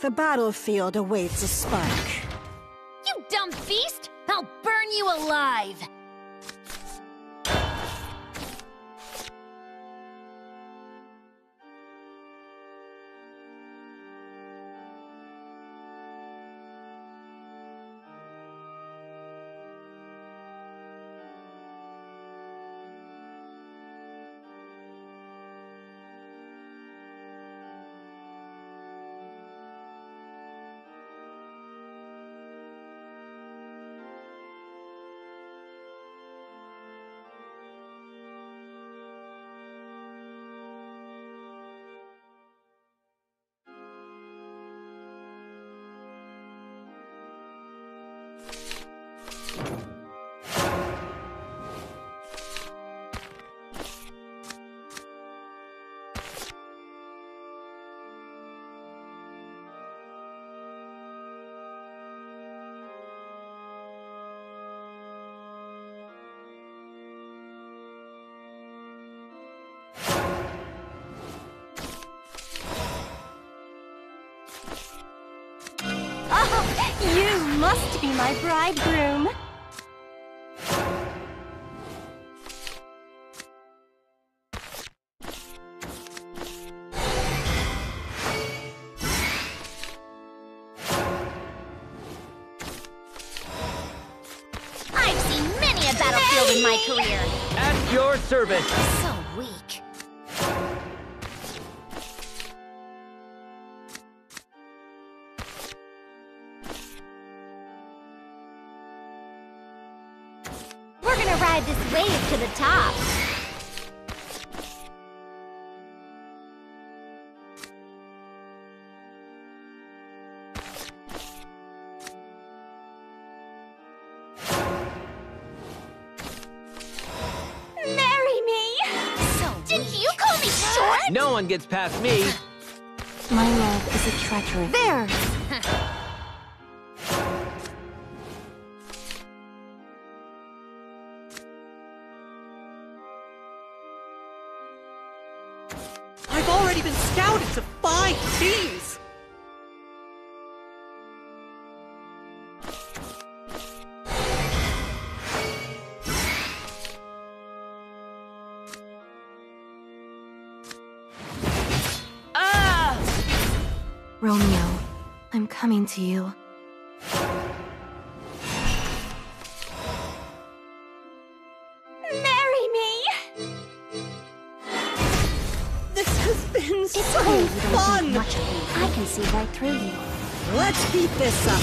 The battlefield awaits a spark. You dumb beast! I'll burn you alive! Must be my bridegroom. I've seen many a battlefield in my career. At your service. So weak. We're gonna ride this wave to the top. Marry me! So Did you call me short? No one gets past me. My love is a treacherous... There. been scouted to five teams! Ah! Romeo, I'm coming to you. It's so clear you don't think fun! I can see right through you. Let's keep this up.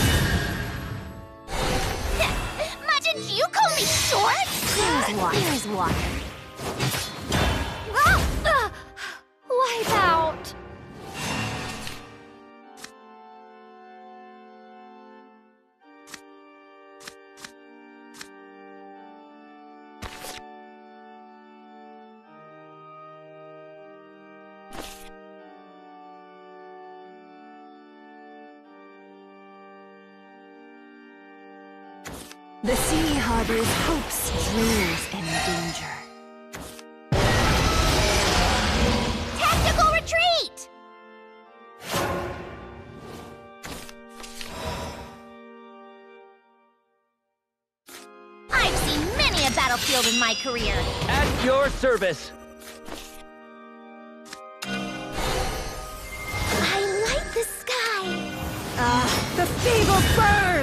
Ma, did you call me short? Here's water. Here's water. The sea harbors hopes, dreams, and danger. Tactical retreat! I've seen many a battlefield in my career. At your service. I light the sky. Ah, the fever burns!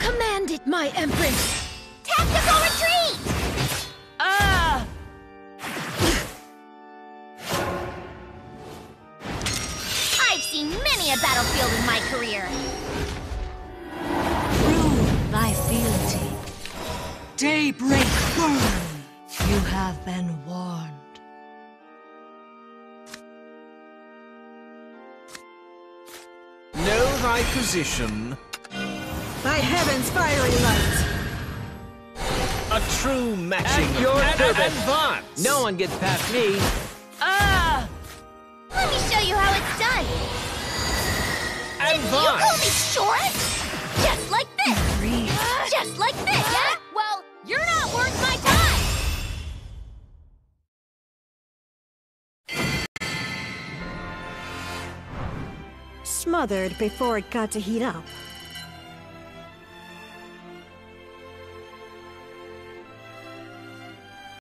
Command it, my empress! Tactical retreat! Ah! I've seen many a battlefield battlefield in my career. Prove thy fealty. Daybreak burn. You have been warned. Know thy position. By heaven's fiery light. A true matching. At your Ad- service. Advance. No one gets past me. Ah! Let me show you how it's done. Advance. You call me short? Just like this. Breathe. Just like this, yeah? Well, you're not worth my time. Smothered before it got to heat up.